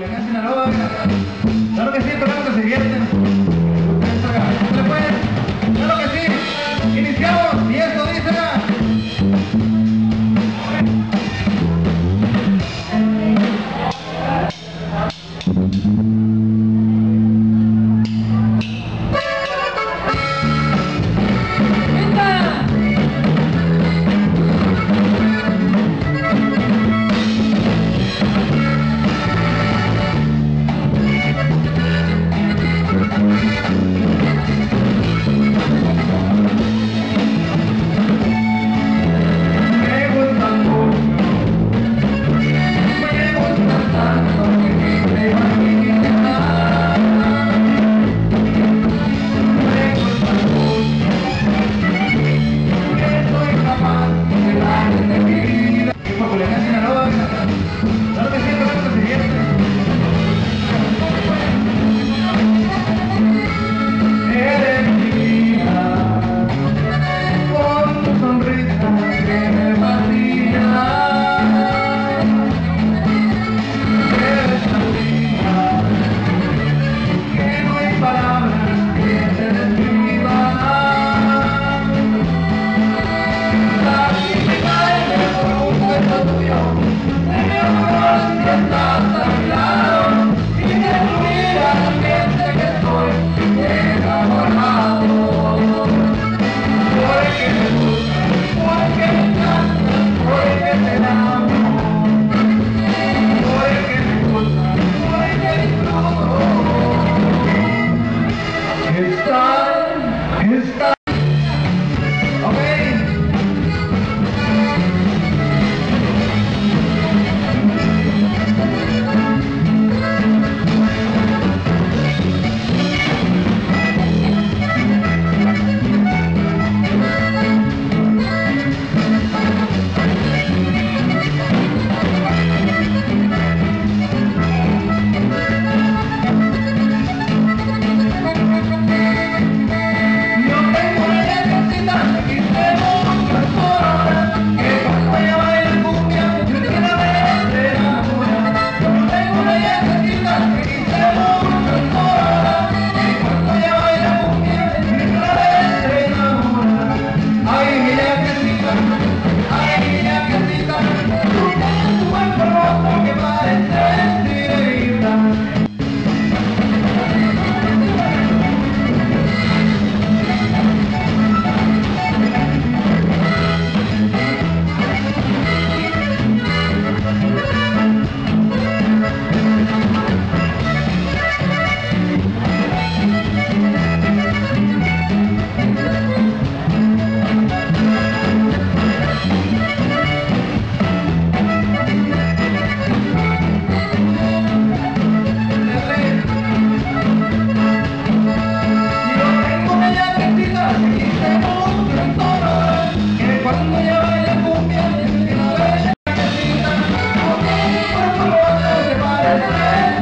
Culiacán, Sinaloa. Claro que sí, esperamos que se divierten. Claro que sí, iniciamos y esto.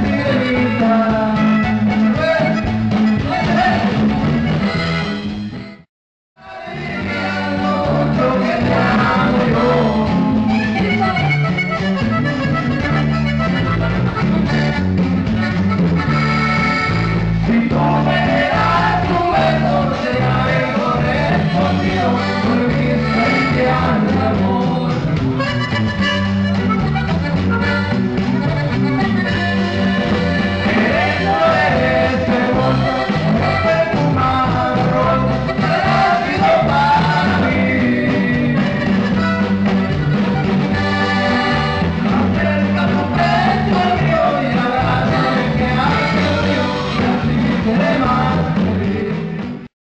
I did.